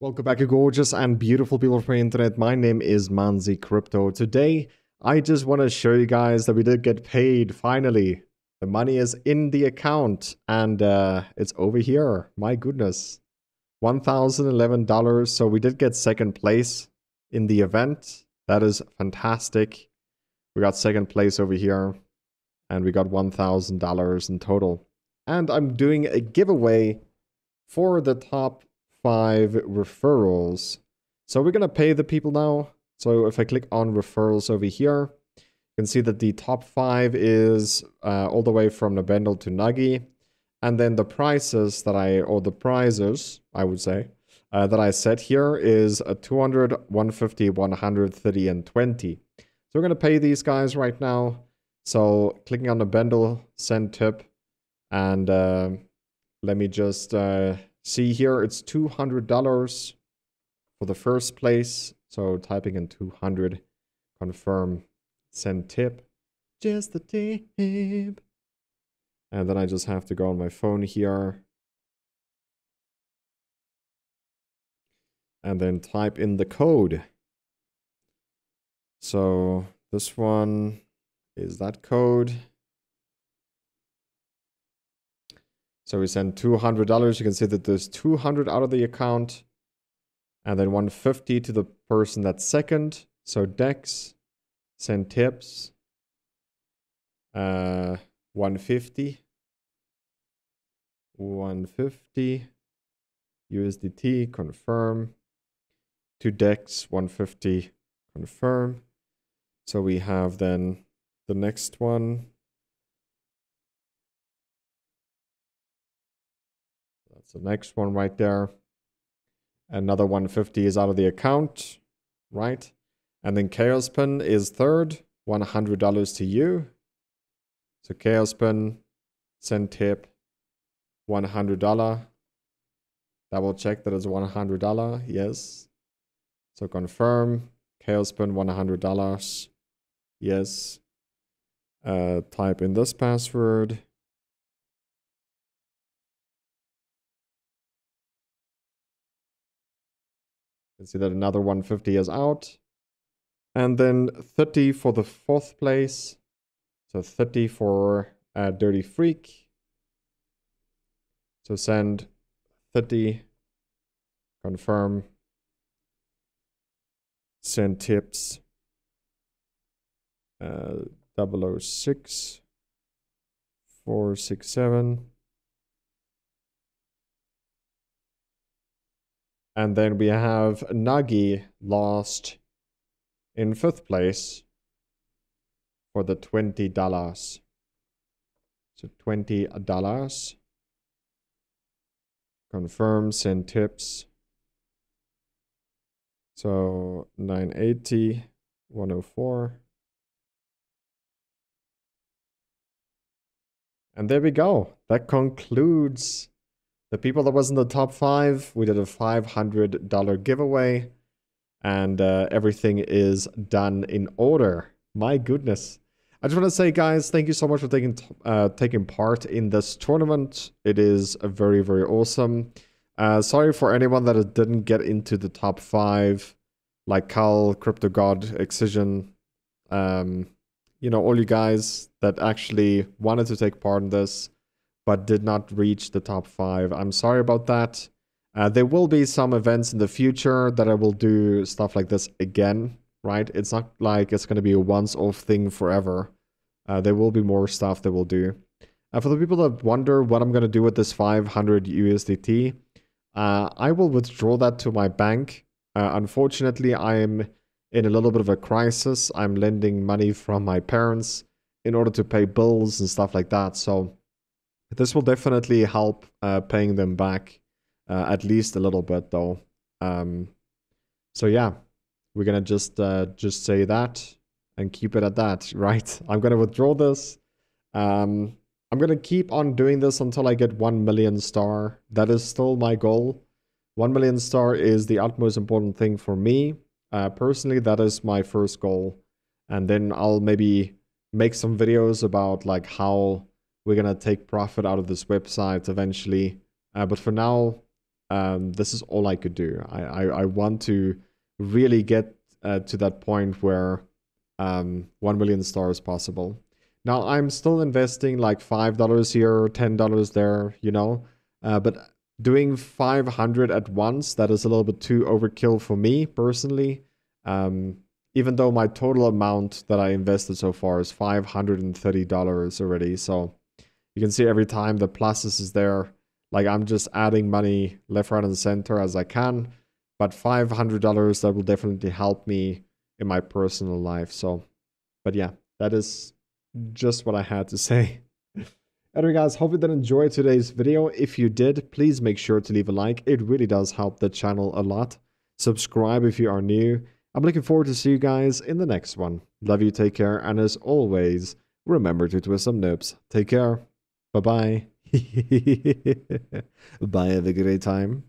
Welcome back, you gorgeous and beautiful people from the internet. My name is Monzy Crypto. Today, I just want to show you guys that we did get paid finally. The money is in the account and uh, it's over here. My goodness. $1,011. So we did get second place in the event. That is fantastic. We got second place over here and we got $1,000 in total. And I'm doing a giveaway for the top five referrals. So we're going to pay the people now. So if I click on referrals over here, you can see that the top five is uh, all the way from Nabendel to Nuggy. And then the prices that I, or the prizes, I would say, uh, that I set here is a 200, 150, 130, and 20. So we're going to pay these guys right now. So clicking on the bundle, send tip, and uh, let me just uh, See here, it's $200 for the first place. So typing in 200, confirm, send tip, just the tip. And then I just have to go on my phone here. And then type in the code. So this one is that code. So we send $200. You can see that there's 200 out of the account and then 150 to the person that's second. So Dex, send tips, uh, 150, 150, USDT, confirm, to Dex, 150, confirm. So we have then the next one, the next one right there. Another 150 is out of the account, right? And then Chaos Pin is third, $100 to you. So Chaos Pin, send tip, $100. Double check that it's $100, yes. So confirm, Chaos Pin, $100, yes. Uh, type in this password. Can see that another 150 is out. And then 30 for the fourth place. So 30 for uh, Dirty Freak. So send 30, confirm, send tips, uh, 006, 467. And then we have Nagi lost in fifth place for the $20. So $20. Confirm, send tips. So 980, 104. And there we go. That concludes the people that was in the top five, we did a $500 giveaway and uh, everything is done in order. My goodness. I just want to say, guys, thank you so much for taking uh, taking part in this tournament. It is very, very awesome. Uh, sorry for anyone that didn't get into the top five, like Cal, Crypto God, Excision, um, you know, all you guys that actually wanted to take part in this but did not reach the top five. I'm sorry about that. Uh, there will be some events in the future that I will do stuff like this again, right? It's not like it's going to be a once-off thing forever. Uh, there will be more stuff that we'll do. Uh, for the people that wonder what I'm going to do with this 500 USDT, uh, I will withdraw that to my bank. Uh, unfortunately, I'm in a little bit of a crisis. I'm lending money from my parents in order to pay bills and stuff like that. So this will definitely help uh, paying them back uh, at least a little bit, though. Um, so yeah, we're gonna just uh, just say that and keep it at that, right? I'm gonna withdraw this. Um, I'm gonna keep on doing this until I get one million star. That is still my goal. One million star is the utmost important thing for me. Uh, personally, that is my first goal, and then I'll maybe make some videos about like how we're gonna take profit out of this website eventually. Uh, but for now, um, this is all I could do. I, I, I want to really get uh, to that point where um, 1 million stars possible. Now, I'm still investing like $5 here, $10 there, you know, uh, but doing 500 at once, that is a little bit too overkill for me personally. Um, even though my total amount that I invested so far is $530 already. So you can see every time the pluses is there, like I'm just adding money left, right, and center as I can. But $500, that will definitely help me in my personal life. So, but yeah, that is just what I had to say. Anyway guys, hope you did enjoy today's video. If you did, please make sure to leave a like. It really does help the channel a lot. Subscribe if you are new. I'm looking forward to see you guys in the next one. Love you, take care, and as always, remember to twist some nips. Take care. Bye-bye. Bye, have a great time.